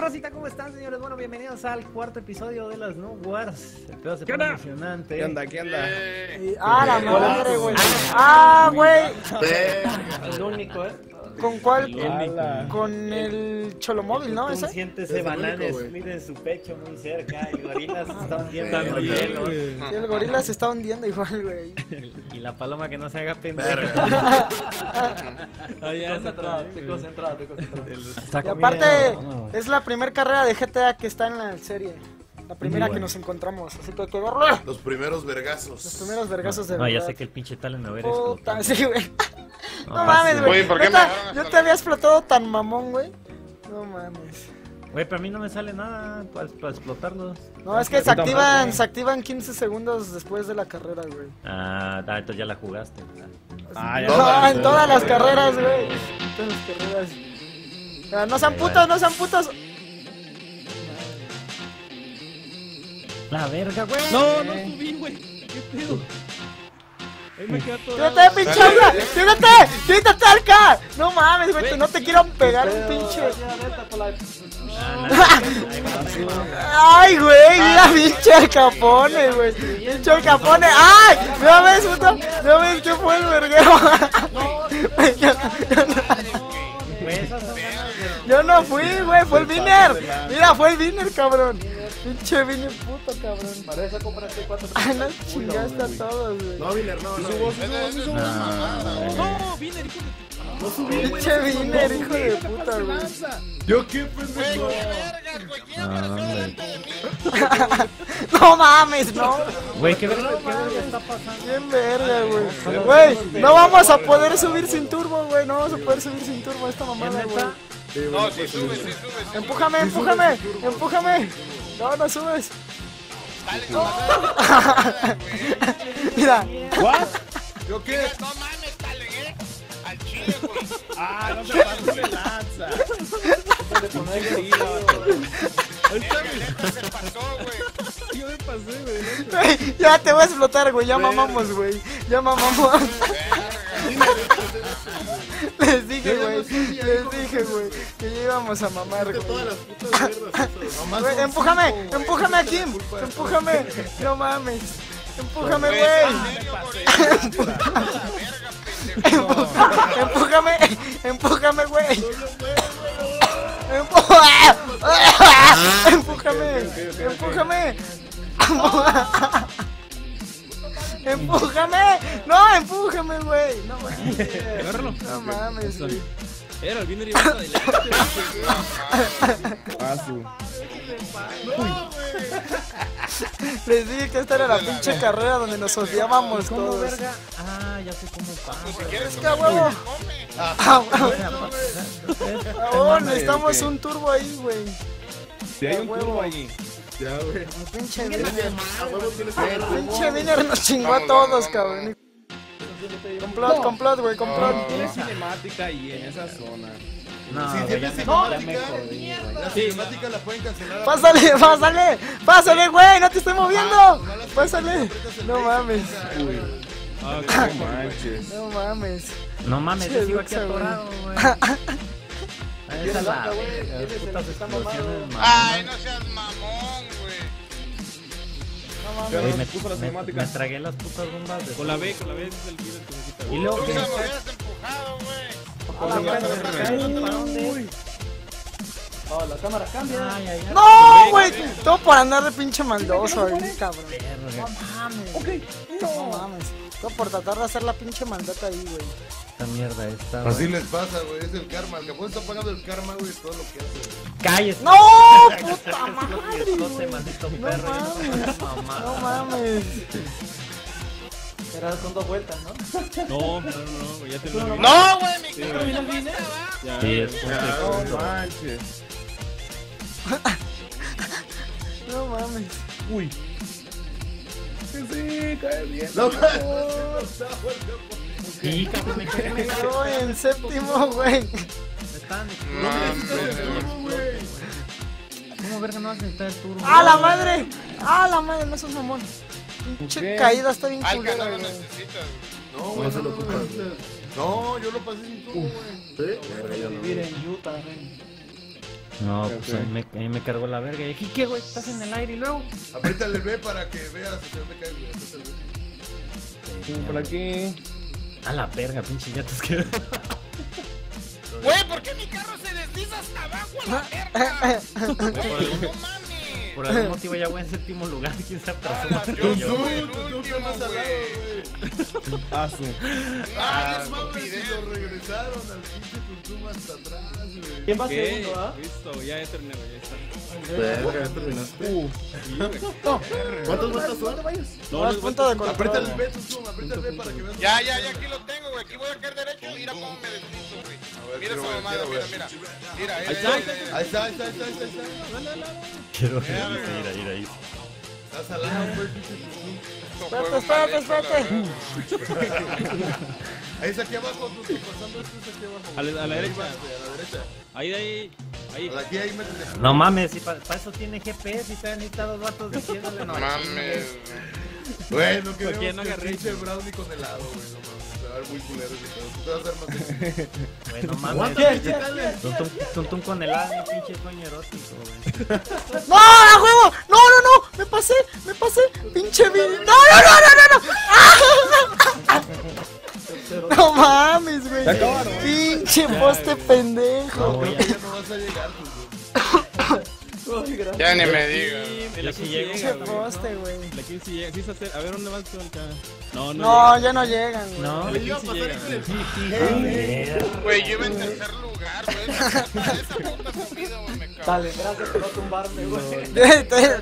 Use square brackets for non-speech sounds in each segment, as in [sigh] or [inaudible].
onda, Rosita? ¿Cómo están, señores? Bueno, bienvenidos al cuarto episodio de las No Wars. El pedo se pone emocionante. ¿Qué onda? ¿Qué onda? Ah, la madre, güey. Ah, güey. El único, ¿eh? ¿Con cuál? Ala. Con el Cholomóvil, ¿no? Ese. Siéntese Es el bananes, miren su pecho muy cerca. El [laughs] gorila se está hundiendo en el el gorila se está hundiendo igual, güey. Y la paloma que no se haga pendeja. [laughs] [laughs] Ya, Concentrado, estoy concentrado, estoy concentrado. Está Y aparte, No, es la primera carrera de GTA que está en la serie. La primera Muy que bueno. nos encontramos. Así que hay que verla. Los primeros vergazos. Los primeros vergazos de No, ya verdad. sé que el pinche talent va a ir Puta, sí, güey. No Ah, mames, güey. ¿por qué hasta te había explotado tan mamón, güey. No mames. Güey, pero a mí no me sale nada para, para explotarlos. No, es que se activan, se activan 15 segundos después de la carrera, güey. Ah, da, entonces ya la jugaste. Ah, ya. No, en todas las carreras, güey. En todas las carreras. Ah, no sean putos, no sean putos. La verga, güey. No, no subí, güey. ¿Qué pedo? Ahí me queda todo. ¡Quítate, pinche alca! ¡Quítate! ¡Quítate, alca! No mames, güey, no te quiero pegar un pinche. ¡Ay, güey! ¡Mira, pinche alcapone, güey! ¡Pinche alcapone! ¡Ay! ¿No ves, puto? ¿No ves qué fue el verguero? Yo no fui, güey, fue el Viner. Mira, fue el Viner, cabrón. Pinche Viner puto, cabrón. Para eso compraste cuatro. Ay, no chingaste a todos, güey. No, Viner, no, no. No, vine, hijo de Pinche Viner, hijo de puta, güey. ¿Yo qué pendejo? No mames, no. Güey, qué verga, qué verga está pasando. Bien verga, güey. Güey, no vamos a poder subir sin turbo, güey. No vamos a poder subir sin turbo a esta mamada, güey. No, si sube, si sube. Empújame, empújame, empújame. No, no subes. [laughs] Mira, ¿Yo qué? No mames, dale, ¿eh? Al chile, güey. [laughs] Ah, no se [laughs] pase de lanza. Neta se pasó, güey. Yo me pasé, güey. güey, ya te voy a explotar, güey. Ya mamamos, güey. Ya mamamos. Les dije, güey. Les dije, güey. Que ya íbamos a mamar, güey. Todas las putas mierdas. esas. [laughs] Nomás Güey, son empújame, empújame aquí, empújame, no mames, empújame, [laughs] Güey, empújame, empújame, güey, empújame, empújame, empújame, no, empújame, güey, no mames, Agárralo. no mames, güey. Era, el vine y adelante. [laughs] Ah, les dije que esta era la pinche carrera donde nos odiábamos ¿Cómo todos. verga? Ah, ya sé cómo pasa. Si quieres, Es que a huevo, come. a huevo, a huevo, necesitamos un turbo ahí, güey. Si hay un turbo allí. Ya, güey. Pinche Viner, pinche nos chingó a todos, cabrón. Complot, complot, güey, complot. Tiene cinemática y en esa zona. No, me, cinemática, la cinemática la pueden cancelar. Pásale, pásale, pásale, güey, no te estoy moviendo. Pásale. No mames, Ah, no manches. no mames. No mames, yo sigo aquí atorado, güey. [laughs] Ay, no seas mamón. Güey, me, me- me tragué las putas bombas de... Con la B, con la B es el vine que necesita. Y luego que se me hubieras empujado, güey. Oh, la cámara cambia. Ay, ay, ay. No, güey, todo por andar de pinche maldoso ahí, cabrón. Verga. No mames. Todo por tratar de hacer la pinche maldata ahí, güey. Esta mierda esta. Así güey. les pasa, güey. Es el karma. El capón está pagando el karma, güey. Todo lo que hace. ¡Cállese! ¡No, puta [laughs] madre, güey! No mames. No mames. Era con dos vueltas, ¿no? No, no, no, güey, ya te lo vi. No, güey, Sí, güey. abajo. Ya. Sí, es No manches. No mames. Uy. Sí, cae bien. No. Sí, cabrón, me quedé me en séptimo, güey. me están No, ¿Cómo verga no vas a necesitar el turbo? ¡A la madre! ¡A la madre! No sos mamón. Pinche caída está bien culera, no lo necesitas. No, güey. No, no, no, no, yo lo pasé sin tubo, güey. Vivir en Utah, güey. No, pues ahí me, ahí me cargó la verga. Y dije, ¿qué, güey? Estás en el aire y luego. Apriétale el B para que veas hacia dónde cae, güey. Apriétale el B. Por aquí. A la verga, pinche ya te quedó. Güey, ¿por qué mi carro se desliza hasta abajo a la verga? Güey, no mames. Por algún motivo ya voy en séptimo lugar. ¿Quién se atrasó Ah, más que yo yo? tú, último, más al güey. güey. Ah, su. Ah, no mames, lo regresaron al pinche Tuntum hasta atrás, güey. ¿Quién va ¿Qué? segundo, ah? Listo, ya terminé, güey, ya está. Verga, ya terminaste. ¿Cuántos matas son? No, No, punto de Apriétale control. el B, Tuntum, apriétale el B para que veas. Ya, ya, ya, aquí lo tengo, güey. Aquí voy a caer derecho. Mira cómo me deslizo, güey. Mira esa mamada, mira, mira. Mira, Ahí ahí está. está. Ahí está, ahí está, ahí está, ahí está. Quiero ver. Mira, mira ahí. Estás al lado, güey. Espérate, espérate, espérate. [laughs] Ahí es aquí abajo, Tuntum, pasando esto es aquí abajo. A la- a la Ahí derecha. A la derecha. Ahí, ahí. Ahí. A la Aquí, ahí métete. No mames, si para eso tiene GPS y te han necesitado dos vatos diciéndole no. Mames. Güey, no queremos qué no que el agarré? pinche brownie con helado, güey, no mames. Se va a ver muy culero ese pedo. Tú vas a hacer más Güey, [laughs] no mames. Tuntum con el alma, pinche sueño erótico, güey. [laughs] ¡No, a huevo! ¡No, no, no! ¡Me pasé! ¡Me pasé! ¡Pinche Vini! ¡No, no, no, no, no! no! [laughs] ¡No mames, güey! ¡Pinche poste pendejo! No, güey, Creo que ya no vas a llegar, Tuntum. Ya ni me digas. Sí llego, llega, Pinche güey. poste, güey. El aquí sí llega. Sí se hace- A ver, ¿dónde vas tú acá? No, no. No, ya no llegan, güey. No, llega. güey. Güey, yo iba en tercer lugar, güey. [laughs] Esa puta güey, me cago. Dale, gracias por no tumbarme, güey. [laughs]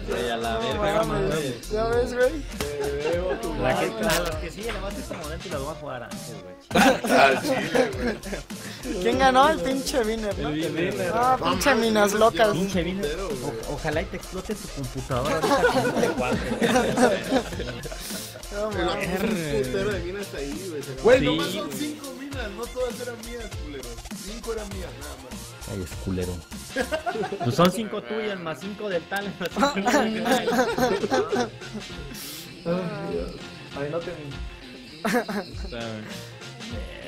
Güey, a la verga, mames. ¿Ya ves, güey? Te veo tu La que, mano. a las que siguen le vas a hacer como dentro y las voy a jugar antes, güey. [laughs] Al chile, güey. ¿Quién ganó? El pinche Viner, ¿no? El Viner. Ah, pinche minas locas. Pinche güey. O- ojalá y te explote tu computadora [laughs] ahorita este. No Pero mames. es un putero de minas ahí, güey. Güey, Güey, nomás sí, son güey. cinco minas, no todas eran mías, culeros. Cinco eran mías, nada más. Ay, es culero. [laughs] Pues son cinco tuyas, más cinco del tal, más cinco del tal. Ay, no te. Está, güey.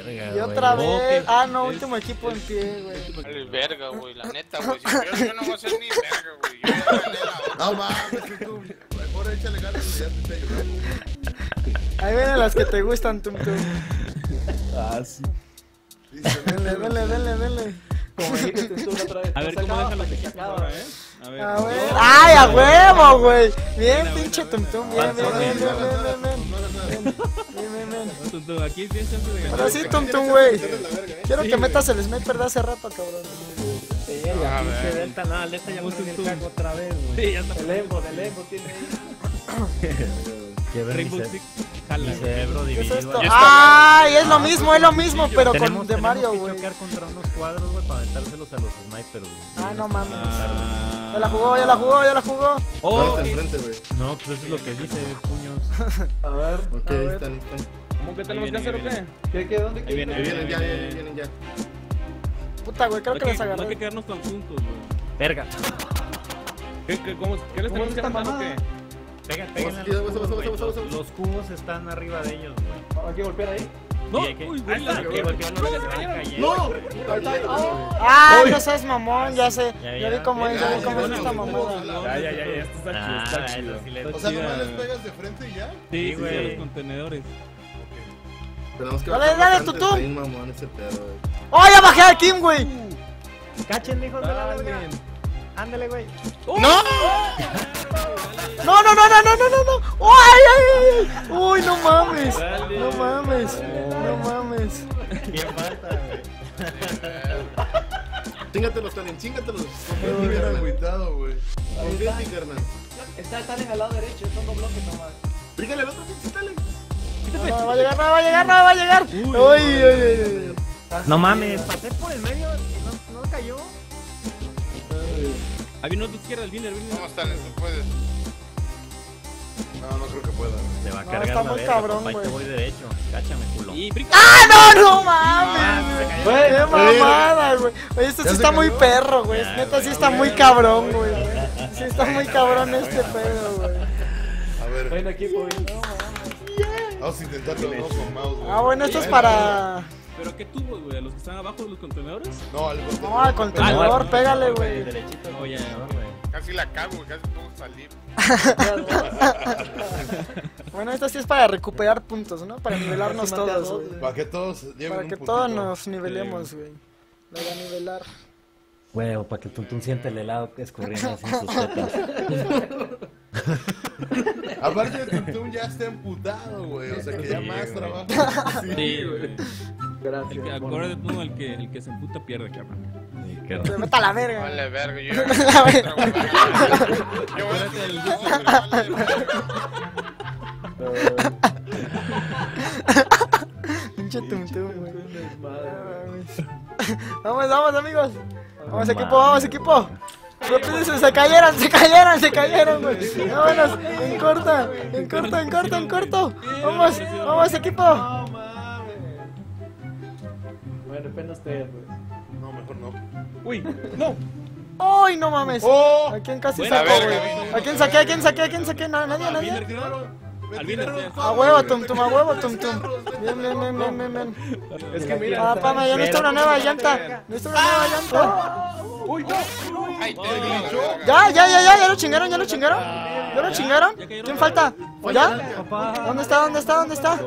Verga, Y güey. otra No, vez. Ah, no, es- último equipo en pie, güey. Verga, güey, la neta, güey. Si [laughs] yo, yo no voy a hacer ni verga, güey. Yo ya gané la otra. No mames, Tuntum. Mejor échale ganas ya te estoy ayudando. Ahí vienen las que te gustan, tum tum. Ah, sí. Dice, Denle, denle, denle, denle. Como dijiste tú la otra vez. A ver cómo dejan los hasta que se equipos acaba. ahora, ¿eh? A ver. A ver. ¡Ay, a huevo, güey! Bien, pinche buena, tum tum. Bien, bien, bien, bien, bien, bien, no hagas nada. bien. Bien, bien, bien. Tum, tum, Aquí tienes chance de ganar. Ahora sí, tum tum, güey. Quiero que metas el sniper de hace rato, cabrón. Sí, A Pinche ver. Delta, no, el Delta ya Puso puso el otra vez, güey. Sí, ya está. El Evo, el Evo tiene ahí. [laughs] Que ver Jala, cerebro ¿Qué es dividido. esto? ahí. ¡Ay! Es lo mismo, es lo mismo, pero Tenemos- con de Mario, que güey. chocar contra unos cuadros, güey, para aventárselos a los snipers, güey. Ah, no mames. Ah. Ya la jugó, ya la jugó, ya la jugó. Oh, ok. enfrente, güey. No, pues eso es lo que dice, puños. [laughs] A ver. Ok, ahí están, ahí están. ¿Cómo que tenemos que hacer o qué? ¿Qué, qué, dónde, Ahí qué? viene, Ahí vienen ya, vienen ya. Puta, güey, creo que las que, no hay que agarré. quedarnos tan juntos, güey. Verga. ¿Qué, qué, cómo, ¿Qué les ¿Cómo tenemos que matar o qué? Pega, los cubos, están arriba de ellos, güey. Hay que golpear ahí. No, que- uy, güey, cayendo. ¡No! ¡Ah! Ah, no seas mamón, ya sé. Ya, vi cómo es, ya vi cómo es esta mamada. Ya, ya, ya, ya, esto está chido, Ah, está chido. eso sí le- O sea, nomás les pegas de frente y ya. Sí, güey. a los contenedores. Tenemos que Dale, dale, tutú. ¡Oh, ya bajé al Kim, güey! Cachen, hijos de la verga. Dale. Ándale, güey. ¡No! No, no, no, no, no, no, no, no. ¡Oh, ay, ay, ay! ¡Uy, no mames! Dale. No mames, no mames. ¿Quién falta, güey? Chíngatelos, Talen, chíngatelos. Confía bien. en agüitado, güey. Carnal. Está, están en el lado derecho, son dos bloques nomás. Brígale al otro, pinche Talen. No, no va a llegar, no va a llegar, no va a llegar. Uy, uy, uy, uy. No mames, pasé por el medio y no, no cayó. Ahí viene tu izquierda, el Viner, ¿Cómo están? ¿Tú puedes? No, no creo que pueda. Te va a No, cargar está la muy verga, cabrón, papá, y güey. te voy derecho. Cáchame, culo. Y brinca. ¡Ah, no, no Ah, mames! Güey, qué mamada, güey. Oye, esto sí ¿Ya se está muy perro, güey. Neta, sí está muy cabrón, güey. Sí está muy [laughs] cabrón este pedo, güey. A ver, Buen equipo, güey. vamos a intentarlo, no con mouse, güey. Ah, bueno, esto es para... ¿Pero qué tubos, güey? ¿A los que están abajo de los contenedores? No, al No, al contenedor, pégale, güey. Derechito. Oye, Casi la cago, güey, casi puedo salir. [laughs] Bueno, esto sí es para recuperar puntos, ¿no? Para nivelarnos todos, dos, güey. Para que todos lleven Para que todos nos nivelemos, güey. La a nivelar. Huevo, para que el tuntún siente el helado escurriendo así en sus tetas. [laughs] Aparte el Tuntún ya está emputado, güey. O sea que ya más güey. trabajo. Sí, güey. El Gracias. acuérdate tú, el que, el que se emputa pierde, cabrón. Se meta a la verga. Vale, verga, yo. [laughs] La verga. Yo voy a vale, verga. Pinche tumtum, güey. Vamos, vamos, amigos. Vamos, equipo, vamos, equipo. Se cayeron, se cayeron, se cayeron, güey. Vámonos, en corto, en corto, en corto, en corto. Vamos, vamos, equipo. No de ustedes, güey. No, mejor no. Uy, no. ¡Ay, no mames! ¡Oh! ¿A quién casi verga, güey? ¿A quién saqué? ¿A quién saqué? ¿A quién saqué? No, nadie, nadie. A huevo, tum tum, a huevo, tum tum. Bien, bien, bien, bien, bien, bien. Es que mira. Ah, pama, ya necesito una nueva llanta. Necesito una nueva llanta. Ay, te digo, la verga. Ya, ya, ya, ya, ya lo chingaron, ya lo chingaron. ¿Ya lo chingaron? ¿Quién falta? ¿Ya? ¿Dónde está? ¿Dónde está? ¿Dónde está?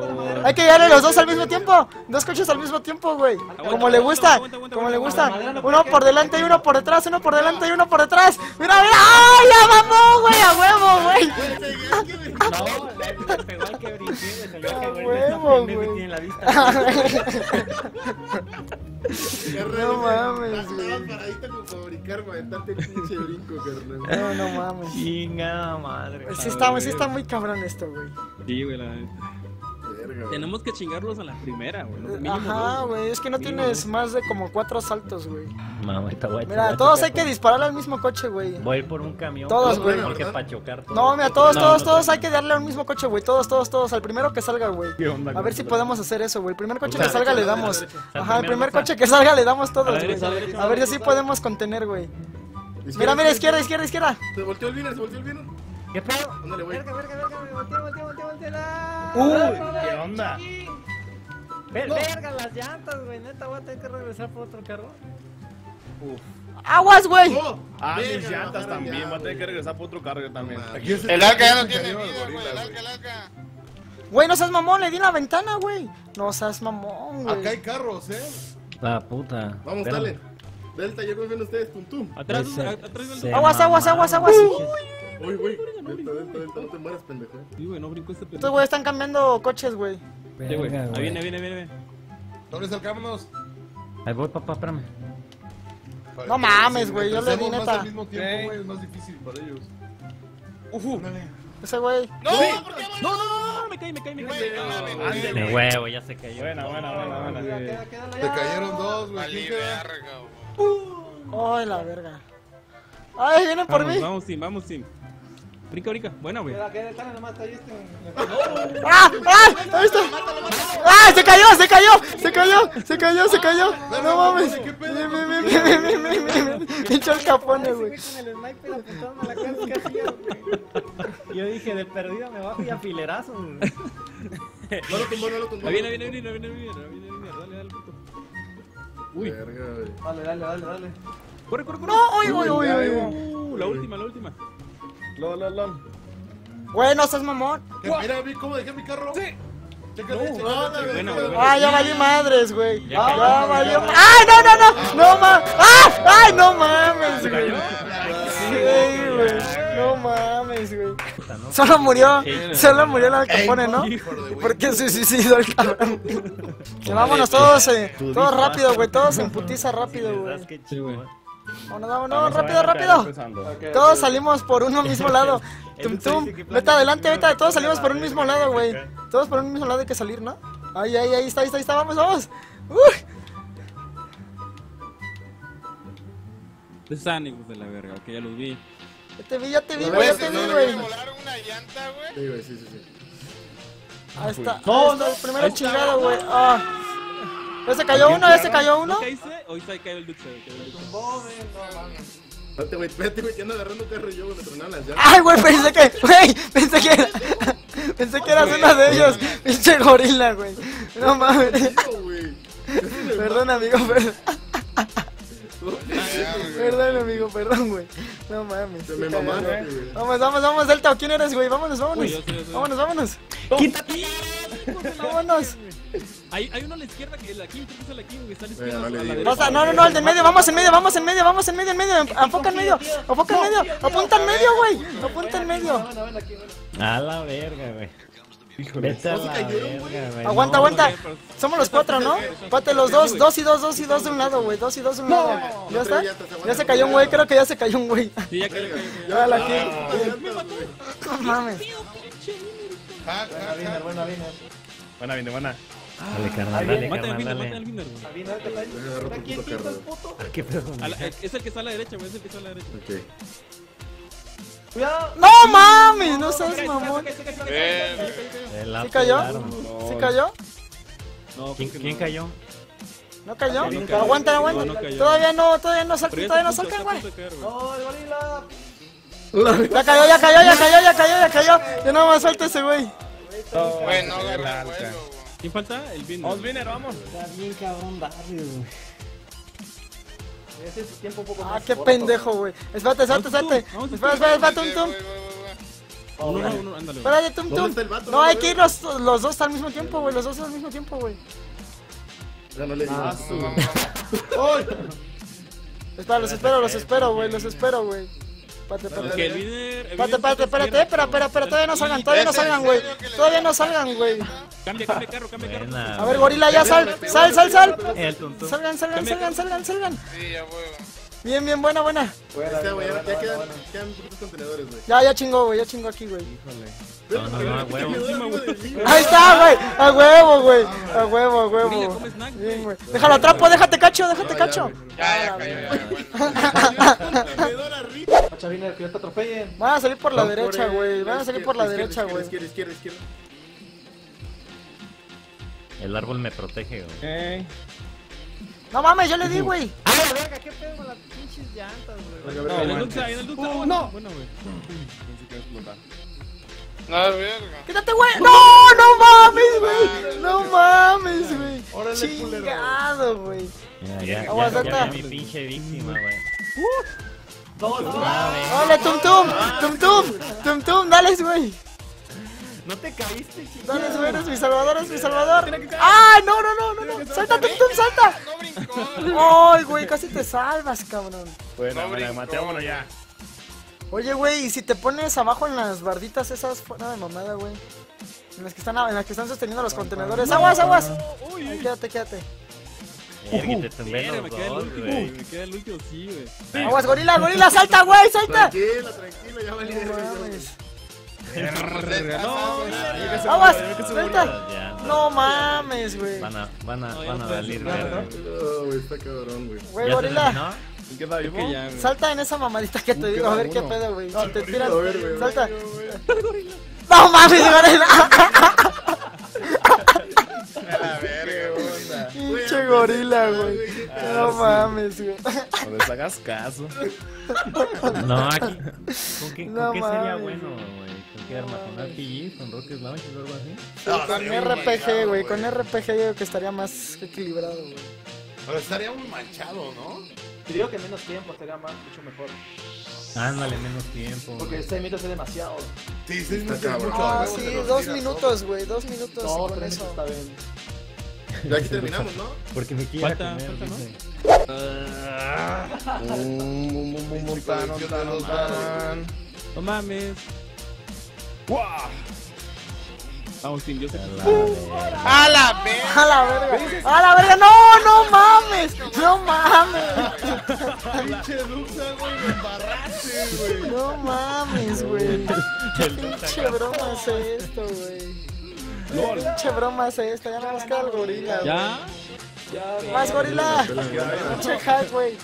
Hay que llegarle los dos al mismo tiempo. Dos coches al mismo tiempo, güey. Como le gusta. Como le gusta. Uno por delante y uno por detrás. Uno por delante y uno por detrás. Mira, mira. ¡Ay, ya vamos, güey! A huevo, güey. [laughs] Güey, [laughs] huevo, güey. No mames, paradita para aventarte el pinche brinco, carnal. No, no mames. Chingada madre. Sí está, sí está muy cabrón esto, güey. Sí, güey, la. Verga. Tenemos que chingarlos a la primera, güey. Ajá, güey. Es que no Mínimo tienes dos. más de como cuatro saltos, güey. Mamá, está guay. Mira, todos hay que dispararle al mismo coche, güey. Voy a ir por un camión. Todos, güey. Porque para chocar todo. No, mira, todos, No, todos, no, todos hay que darle al mismo coche, güey. Todos, todos, todos. Al primero que salga, güey. ¿Qué onda A ver si podemos hacer eso, güey. El primer coche O sea, que salga le damos. Ajá, el primer coche que salga le damos todos, güey. a ver si así podemos contener, güey. Mira, mira, izquierda, izquierda, izquierda. Se volteó el vino, se volteó el vino. ¿Qué pedo? Ándale, güey. Verga, verga, verga, volteé, volteé, volteé la- Uy, ¿qué onda? Ver- Verga las llantas, güey. Neta, voy a tener que regresar por otro carro. ¡Aguas, güey! ¡Oh! Ah, Verga, mis me llantas también. ya, Voy a tener que güey. regresar por otro carro yo también. Aquí El arca ya no tiene vida, güey. El arca, el arca. Güey, no seas mamón, le di en la ventana, güey. No seas mamón, Acá hay güey. carros, eh. La puta. Vamos, dale. Delta, ya confían ustedes, tuntum. Atrás, atrás del... se Aguas, aguas, aguas, aguas. Uy, güey. Delta, delta, delta, no te mueras, pendejo. Sí, güey, no brincó este Estos pendejo. güey están cambiando coches, güey. Sí, güey. Ahí viene, viene, viene. Sobres, acercámonos. Ahí voy, papá, espérame. Para No mames, güey, yo le di más neta. al mismo tiempo, güey, es más difícil para ellos. Ándale. Ese güey. No, ¿por qué, güey? No, no, no, no, me caí, me caí, me caí. Güey, ándale. güey. Huevo, ya se cayó. Buena, buena, buena, buena. Te cayeron dos, güey. Güey. Ay, la verga. Ay, vienen por Vamos, mí. vamos, Tim, vamos, Tim. Brinca, brinca. Buena, güey. ¡Ah! ¡Ah! ¡Ahí está! ¡Ah! ¡Se cayó! ¡Se cayó! ¡Se cayó! ¡Se cayó! ¡Se cayó! ¡No mames! ¡Pincho el capone, güey! Yo dije, de perdido me bajo y afilerás güey. No lo tumbó, no lo tumbó. Ah, viene, viene, viene, viene, viene, dale, dale, puto. Uy. Dale, dale, dale, dale. Corre, corre, corre. No, uy, uy, uy, uy. La última, la última. Lol, lol, lol. Güey, no seas mamón. ¿Qué? Mira, vi cómo dejé mi carro. Sí. Chécale, güey, buena. Ah, ya valí madres, güey. Ya Ya cayó. valió. ¡Ay, no, no, no! ¡No mames! ¡Ah! ¡Ay, no mames, güey! Sí, güey. No mames, güey. Solo murió. Solo murió el capone, ¿no? Porque se suicidó el cabrón. [laughs] Que vámonos todos, eh, todos rápido, güey. Todos en putiza rápido, güey. Vámonos, vámonos, rápido, rápido. Todos salimos por uno mismo lado. Tum tum, vete adelante, vete, todos salimos por un mismo lado, güey. Todos por un mismo lado hay que salir, ¿no? Ahí, ahí, ahí está, ahí está, ahí está, vamos, vamos. Uy. Están hijos de la verga, que ya los vi. Ya te vi, ya te vi, No, güey, ya no, te no, vi, no, güey. Me volaron una llanta, güey. Sí, güey, sí, sí, sí. Ahí está, No, ahí está, el primero chingado, güey. Ah. Ya se cayó uno, ya se cayó uno. ¿No caíste? Hoy se cayó el. Espérate, güey, espérate, güey, que ando agarrando carro y yo, güey, me tronaron las llantas. Ay, güey, pensé que, güey, pensé que era, [laughs] pensé que eras uno de ellos, pinche gorila, güey. No mames. Perdón, amigo, perdón. [laughs] Perdón, amigo, perdón, güey. No mames. Qué me cagado. mamaste, güey. Vamos, vamos, vamos, Delta. ¿Quién eres, güey? Vámonos, vámonos. Vámonos, vámonos. ¡Quítate! Vámonos. Hay, hay uno a la izquierda que la King, creo que es la King, güey. Está a la izquierda. no le a la digo. derecha. Pasa, no, no, no, el de en medio, vamos en medio, vamos en medio, vamos en medio, en medio, enfoca en medio, enfoca en medio, apunta en medio, güey, apunta en medio. A la verga, güey. Vete a la verga, güey. Aguanta, aguanta. Somos los cuatro, ¿no? Pate los dos, dos y dos, dos y dos de un lado, güey, dos y dos de un lado. ¿Ya está? Ya se cayó un güey, creo que ya se cayó un güey. Sí, ya cayó. [laughs] Ya la aquí. [laughs] No mames. Ja, ja, ja. Buena, Dale, carnal, dale, Mata al Binder, mata al Binder, güey. Agarró tu puto. Ah, Es el que está a la derecha, güey. Es el que está a la derecha. Ok. No mames, no seas mamón. ¿Sí cayó? ¿Sí cayó? No, ¿Quién, no. ¿No cayó? No cayó. Aguantan, No, no aguantan. cayó. Todavía no, todavía no ya todavía no está punto- güey. está a punto de caer, güey. Ya cayó, ya cayó, ya cayó, ya cayó, ya cayó. Ya no más suelta ese güey. Bueno, el ¿Quién falta? El Binder. Vamos, Viner, vamos. Está bien cabrón barrio, güey. Ah, qué pendejo, güey. Espérate, espérate, espérate. Vamos, Espera, espera, espera, tum, tum. Uno, uno, uno, ándale. güey. Espérate, tum, ¿Dónde tum. No, hay que ir los, los dos al mismo tiempo, güey. Los dos al mismo tiempo, güey. Ya no le digo. Espera, los espero, los espero, güey. Los espero, güey. Espérate, espérate. Espérate, espérate, espérate. Espera, espera, espera. Todavía no salgan, todavía no ¿Es en salgan, güey. Todavía no salgan, güey. Cambia, cambia carro, cambia carro. Buena, A ver, gorila, ya sal. Sal, sal, sal. Salgan, salgan, salgan, salgan, salgan. Sí, ya voy. Bien, bien, buena, buena. Ahí está, güey, Ya ya quedan quedan poquitos contenedores, güey. Ya, ya chingó, güey. Ya chingó aquí, güey. No, no, no, a huevo. Ahí está, güey. A huevo, güey. A huevo, a huevo. Bien, güey. Déjalo atrapo, déjate cacho, déjate cacho. Ya, ya ya, bueno. [laughs] Chavines, que ya te atropellen. Van a salir por la derecha, güey. Van a salir por la derecha, güey. Izquierda, izquierda, izquierda. El árbol me protege, güey. No mames, yo le di, güey. ¡Ah, verga! ¿Qué pedo con las pinches llantas, güey? En venga, el. Duxa, en el Duxa. Uh, bueno, no. Bueno, güey. Pensé que iba a explotar. No, verga. Quítate, güey. No, no mames, güey. No mames, güey. Órale. Chingado, güey. Ya, ya, ya, ya, mi pinche víctima, güey. Dale, tum tum. Tum tum. Tum tum, dale, güey. No te caíste, chico. Dale, güey. Eres mi salvador, eres mi salvador. ¡Ay, no, no, no, no! no. ¡Salta, tum tum, salta! No brincó. ¡Ay, güey! Casi te salvas, cabrón. Buena, No buena, brincó, matémonos ya. Oye, güey, ¿y si te pones abajo en las barditas esas fuera de mamada, güey? En las que están, en las que están sosteniendo los contenedores. ¡Aguas, aguas! Quédate, quédate. Verga, te tumbé Verga, los me queda el último, güey. güey. Me queda el último, sí, güey. Aguas, gorila, gorila, salta, güey, salta. Tranquila, tranquila, ya valí. No mames. No, Aguas. Ya, no. No mames, güey. Van a, van a, No, van no a. No, güey, está cabrón, güey. Güey, ¿Ya se gorila. Salta en esa mamadita que te digo, a ver qué pedo, güey. Si te tiras, ver, salta. [laughs] No mames, gorila. [laughs] A la verga. Pinche gorila, güey. No mames, güey. No les hagas caso. No, aquí. ¿Con qué, No con qué sería mames. bueno, güey? ¿Con qué arma? ¿Con RPG? ¿Con Rocket Launcher o algo así? Con RPG, güey. Con RPG yo creo que estaría más equilibrado, güey. Pero estaría muy manchado, ¿no? Te digo que en menos tiempo sería más, mucho mejor. Ándale, menos tiempo. Porque 6 minutos es demasiado. Sí, sí, está cabrón. Ah, sí, dos minutos, güey. Dos minutos No, con 3 eso. minutos está bien. Ya aquí terminamos, ¿no? Porque me quiere Falta- comer, falta, ¿no? No mames. Vamos, Tim, yo sé que... A la verga. A la verga. A la verga. No, no mames. No mames. Pinche Duxa, güey, me embarraste, güey. No mames, güey. ¿Qué pinche broma es esto, güey? ¿Qué pinche broma es esta? Ya no nos queda el gorila, güey. ¿Ya? Más gorila. Pinche hack, güey.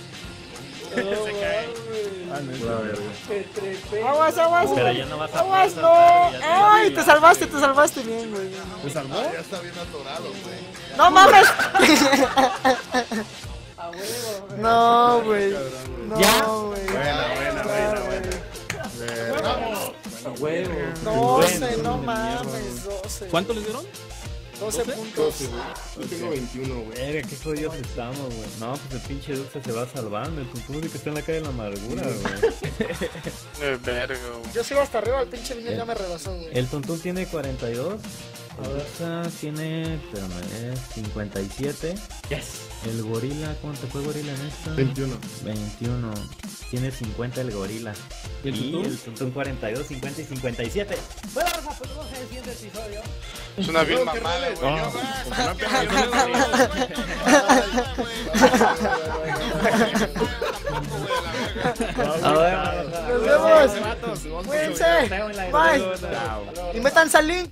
Aguas, aguas. Pero ya no vas a Aguas, no. ya te- Ay, te salvaste, te salvaste bien, güey. ¿Se salvó? Ya está bien atorado, güey. No mames. [laughs] No, güey. No, güey. Buena, buena, buena, buena. A huevo. 12, no mames, 12. ¿Cuánto les dieron? 12 puntos. 12, güey. Yo tengo 21, güey. Verga, qué jodidos estamos, güey. No, pues el pinche Duxa se va salvando. El que está en la calle de la amargura, güey. [laughs] Verga, güey. Yo sigo hasta arriba, el pinche Viña ya me rebasó, güey. El Tuntún tiene 42. Duxa tiene, espérame, es 57. Yes. El gorila, ¿cuánto fue gorila en esta? 21. 21. Tiene 50 el gorila. ¿Y el Tuntún 42, 50 y 57. Bueno, Raza, pues en el siguiente episodio. Es una No, mamada, güey. No, ah, Nos vemos. Cuídense. Bye. Y metan al link.